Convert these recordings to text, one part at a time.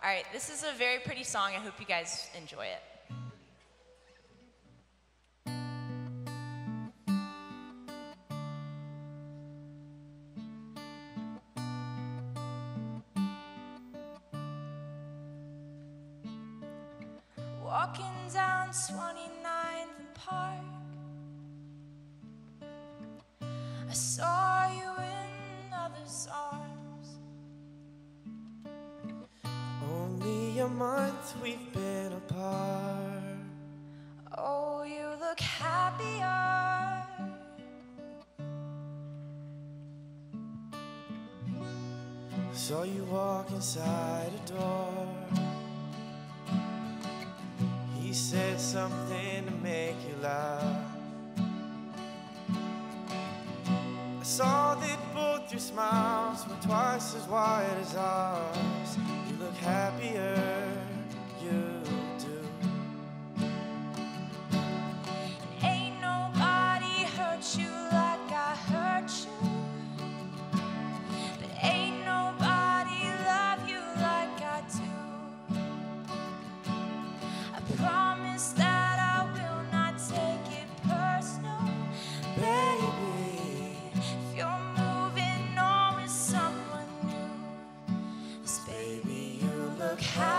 All right, this is a very pretty song. I hope you guys enjoy it. Walking down 29th and Park, I saw you in others' arms. A month we've been apart. Oh, you look happier. Saw you walk inside a door. He said something to make you laugh. I saw that both your smiles were twice as wide as ours. You look happier,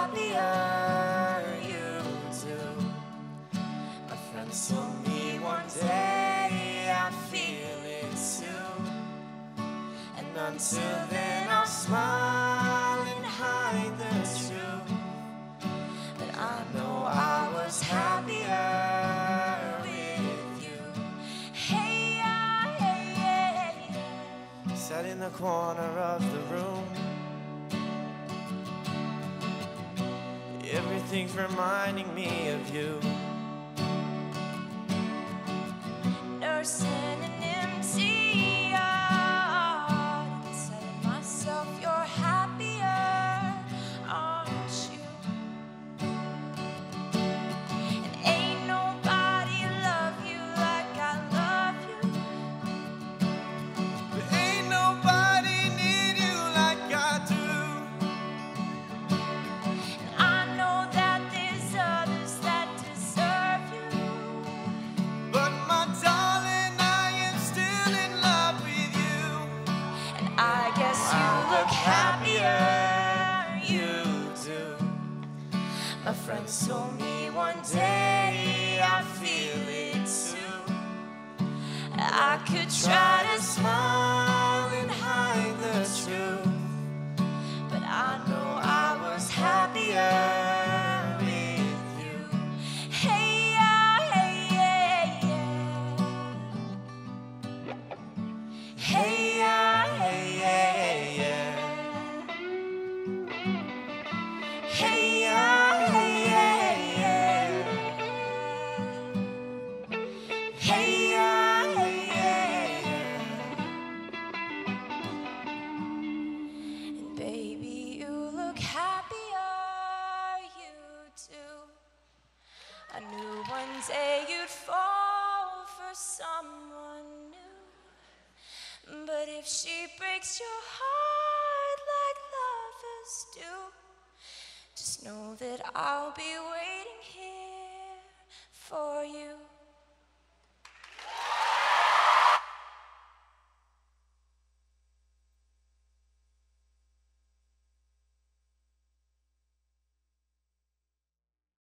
happier. You do. my friends told me one day I feel it too. And until then, I'll smile and hide the truth. But I know I was happier with you. Hey, yeah, hey, yeah. Sat in the corner of the room. Everything's reminding me of you. Nursing My friends told me one day I feel it too. I could try to smile I knew one day you'd fall for someone new. But if she breaks your heart like lovers do, just know that I'll be waiting.